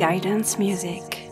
guidance music.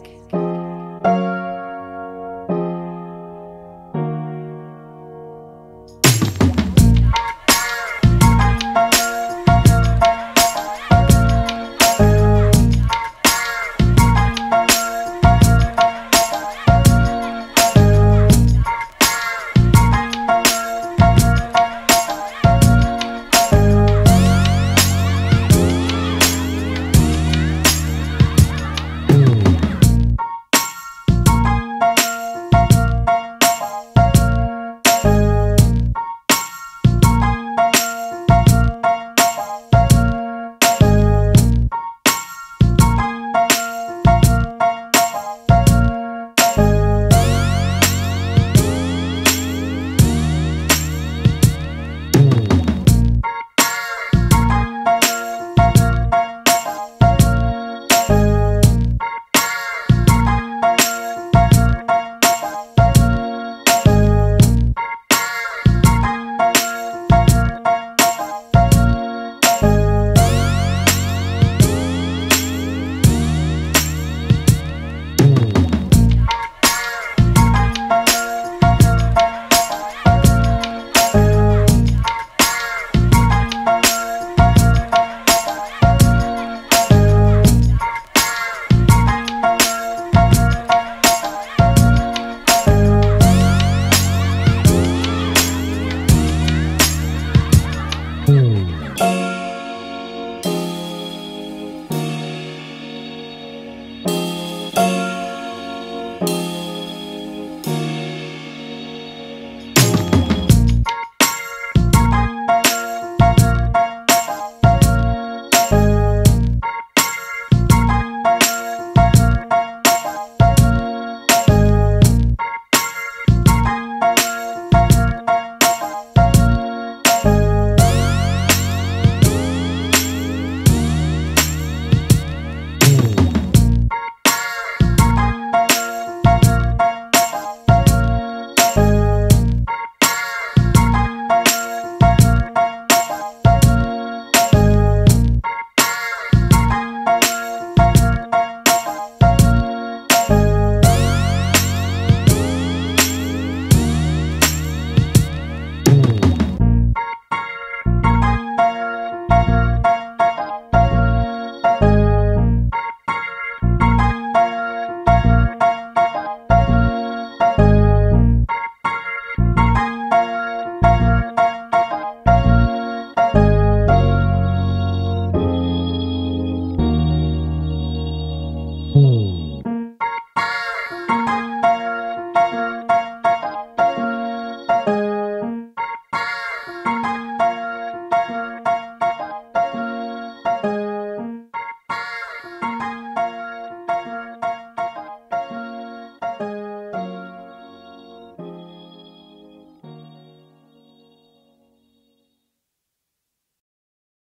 Hmm.